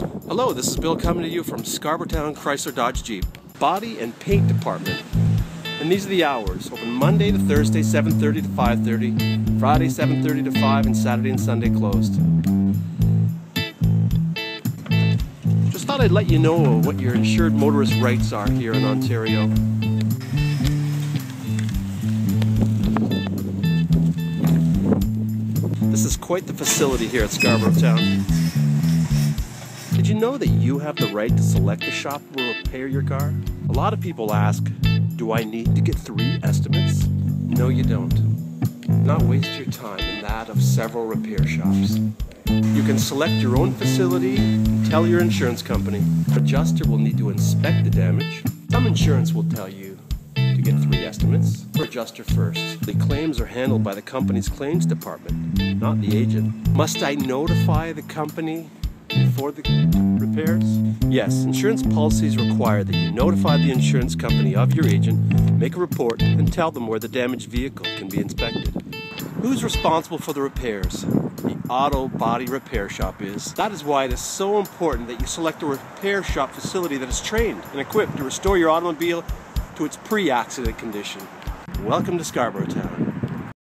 Hello, this is Bill coming to you from Scarborotown Chrysler Dodge Jeep, body and paint department. And these are the hours. Open Monday to Thursday, 7.30 to 5.30, Friday, 7.30 to 5, and Saturday and Sunday closed. Just thought I'd let you know what your insured motorist rights are here in Ontario. This is quite the facility here at Scarborotown. Know that you have the right to select a shop who will repair your car? A lot of people ask, do I need to get three estimates? No, you don't. Not waste your time in that of several repair shops. You can select your own facility and tell your insurance company. Adjuster will need to inspect the damage. Some insurance will tell you to get three estimates or adjuster first. The claims are handled by the company's claims department, not the agent. Must I notify the company before the repairs? Yes, insurance policies require that you notify the insurance company of your agent, make a report, and tell them where the damaged vehicle can be inspected. Who's responsible for the repairs? The auto body repair shop is. That is why it is so important that you select a repair shop facility that is trained and equipped to restore your automobile to its pre-accident condition. Welcome to Scarborotown.